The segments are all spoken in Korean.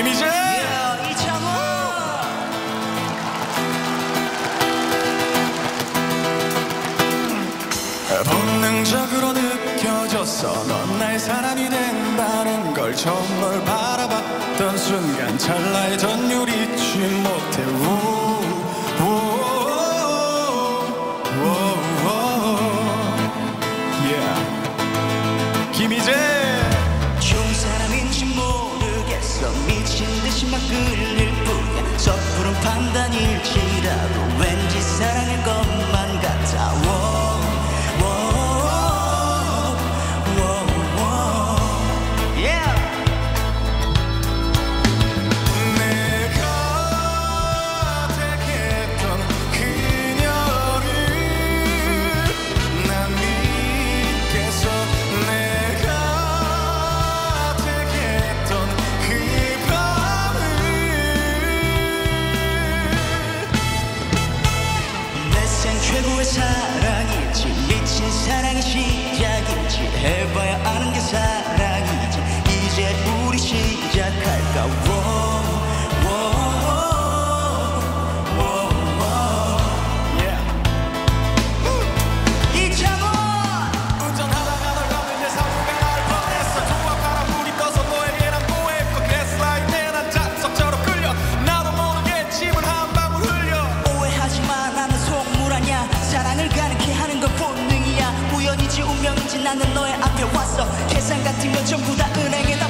김희재! 이창호! 본능적으로 느껴졌어. 넌 나의 사람이 된다는 걸 처음 널 바라봤던 순간 찰나의 전율 잊지 못해. 우, 우, 최고의 사랑이지. 미친 사랑의 시작이지. 해봐야 아는 게 사랑 운명인지 나는 너의 앞에 왔어. 계산 같은 건 전부 다 은행에다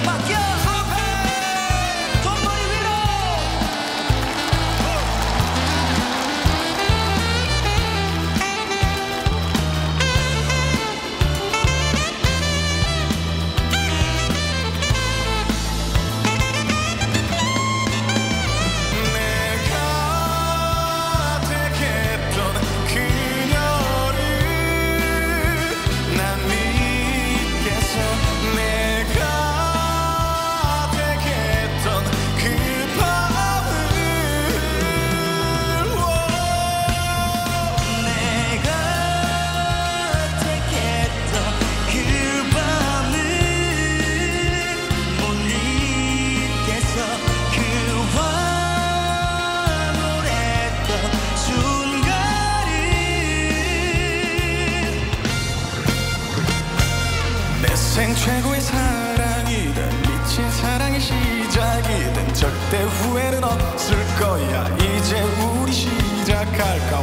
인생 최고의 사랑이든 미친 사랑의 시작이든 절대 후회는 없을 거야. 이제 우리 시작할까?